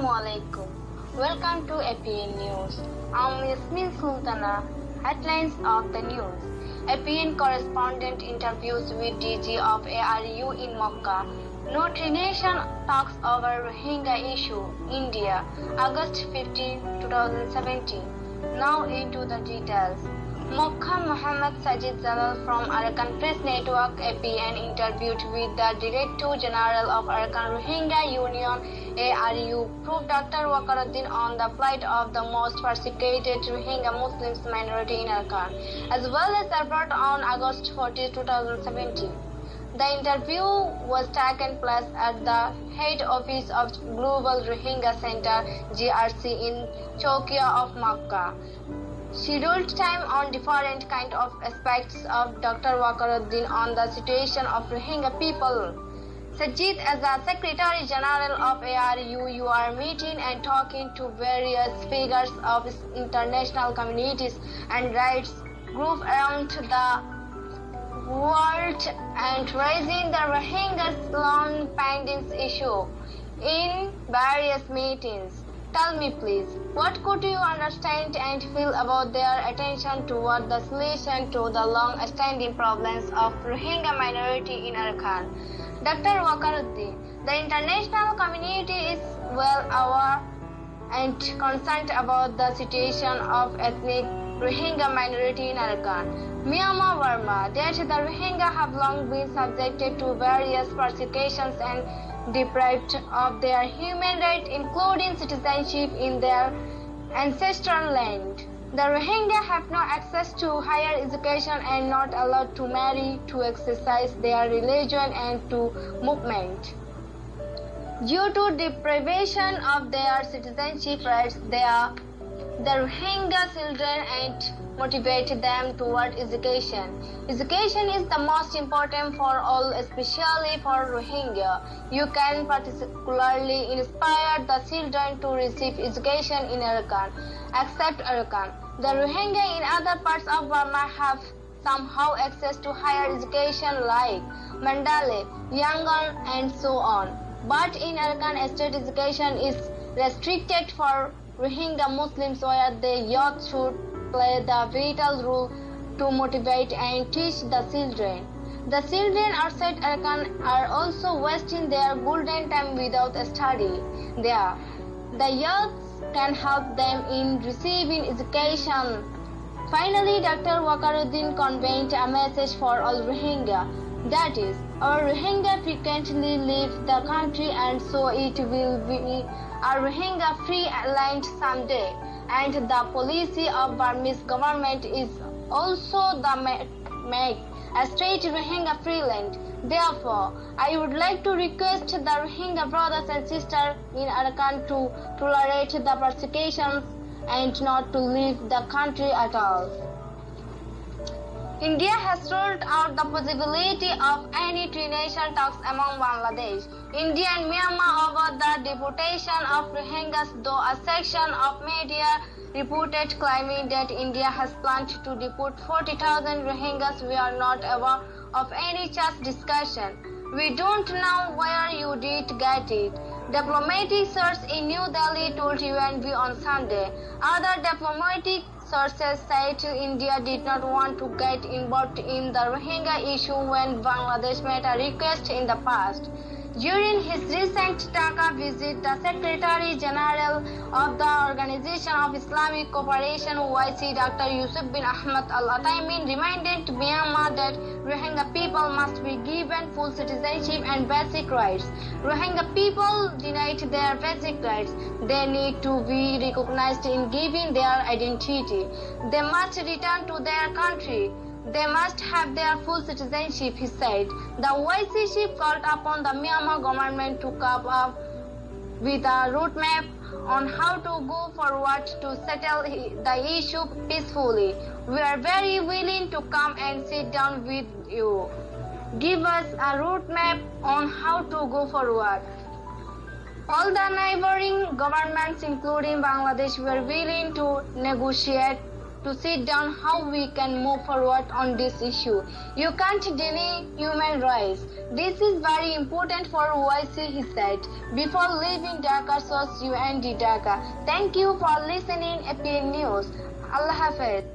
Alaikum. Welcome to APN News. I'm Yasmin Sultana. Headlines of the news. APN correspondent interviews with DG of ARU in Makkah. No Nation talks over Rohingya issue. India, August 15, 2017. Now into the details. Makkah Muhammad Sajid Jalal from Arakan Press Network APN interviewed with the Director General of Arakan Rohingya Union ARU proved Dr. Wakaruddin on the plight of the most persecuted Rohingya Muslims minority in Arakan, as well as report on August 40, 2017. The interview was taken place at the head office of Global Rohingya Center GRC in Chokia of Makkah. Scheduled time on different kind of aspects of Dr. Wakaruddin on the situation of Rohingya people. Sajid, as the Secretary General of ARU, you are meeting and talking to various figures of international communities and rights group around the world and raising the Rohingya's long pending issue in various meetings. Tell me please, what could you understand and feel about their attention toward the solution to the long-standing problems of Rohingya minority in Arakan? Dr. Wakaruddin, the international community is well aware and concerned about the situation of ethnic Rohingya minority in Arakan. Myanmar Burma, that the Rohingya have long been subjected to various persecutions and deprived of their human rights, including citizenship in their ancestral land. The Rohingya have no access to higher education and not allowed to marry, to exercise their religion and to movement. Due to deprivation of their citizenship rights, they are the Rohingya children and motivate them toward education. Education is the most important for all, especially for Rohingya. You can particularly inspire the children to receive education in Arakan, except Arakan. The Rohingya in other parts of Burma have somehow access to higher education like Mandalay, Yangon, and so on. But in Arakan, state education is restricted for Rohingya Muslims where the youth should play the vital role to motivate and teach the children. The children outside Arakan are also wasting their golden time without study. There, the youth can help them in receiving education. Finally, Dr. Wakaruddin conveyed a message for all Rohingya. That is, our Rohingya frequently leave the country and so it will be a Rohingya free land someday. And the policy of Burmese government is also the make a straight Rohingya free land. Therefore, I would like to request the Rohingya brothers and sisters in Arakan to tolerate the persecutions and not to leave the country at all. India has ruled out the possibility of any three-nation talks among Bangladesh, India and Myanmar over the deportation of Rohingyas, though a section of media reported claiming that India has planned to deport 40,000 Rohingyas. We are not aware of any such discussion. We don't know where you did get it. Diplomatic sources in New Delhi told UNB on Sunday. Other diplomatic sources said India did not want to get involved in the Rohingya issue when Bangladesh made a request in the past. During his recent Dhaka visit, the Secretary General of the Organization of Islamic Cooperation OIC, Dr. Yusuf bin Ahmad Al Ataimin, reminded Myanmar that Rohingya people must be given full citizenship and basic rights. Rohingya people denied their basic rights. They need to be recognized in giving their identity. They must return to their country. They must have their full citizenship, he said. The chief called upon the Myanmar government to come up with a roadmap on how to go forward to settle the issue peacefully. We are very willing to come and sit down with you. Give us a roadmap on how to go forward. All the neighboring governments, including Bangladesh, were willing to negotiate to sit down how we can move forward on this issue. You can't deny human rights. This is very important for OIC, he said. Before leaving Dhaka, source UNB Dhaka. Thank you for listening APN News. Allah Hafiz.